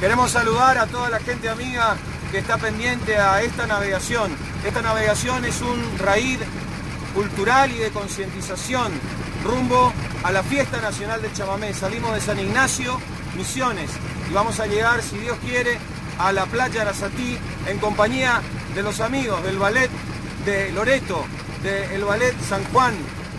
Queremos saludar a toda la gente amiga que está pendiente a esta navegación. Esta navegación es un raíz cultural y de concientización rumbo a la fiesta nacional del chamamé. Salimos de San Ignacio, Misiones, y vamos a llegar, si Dios quiere, a la playa Arasatí en compañía de los amigos del ballet de Loreto, del ballet San Juan,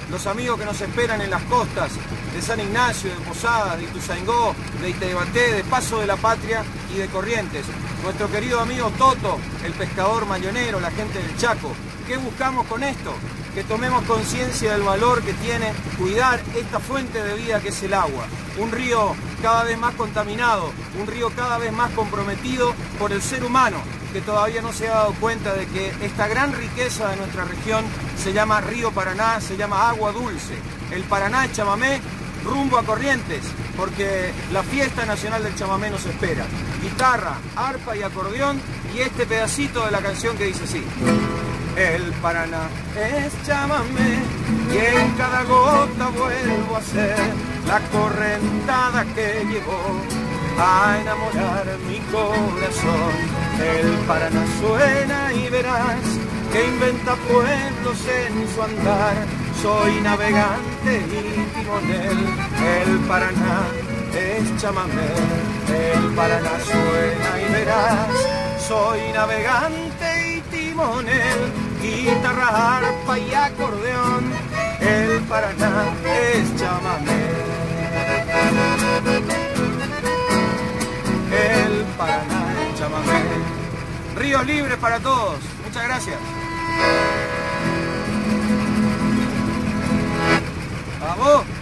los amigos que nos esperan en las costas de San Ignacio, de Posadas, de Ituzaingó, de Itebaté, de Paso de la Patria y de Corrientes. Nuestro querido amigo Toto, el pescador mayonero, la gente del Chaco. ¿Qué buscamos con esto? Que tomemos conciencia del valor que tiene cuidar esta fuente de vida que es el agua. Un río cada vez más contaminado, un río cada vez más comprometido por el ser humano, que todavía no se ha dado cuenta de que esta gran riqueza de nuestra región se llama Río Paraná, se llama agua dulce. El Paraná chamamé rumbo a Corrientes, porque la fiesta nacional del chamamé nos espera. Guitarra, arpa y acordeón y este pedacito de la canción que dice así. El Paraná es chamamé y en cada gota vuelvo a ser la correntada que llevó a enamorar mi corazón. El Paraná suena y verás que inventa pueblos en su andar. Soy navegante y timonel, el Paraná es chamamé. El Paraná suena y verás, soy navegante y timonel, guitarra, arpa y acordeón. El Paraná es chamamé. El Paraná es chamamé. Ríos libres para todos. Muchas gracias. ¡Vamos!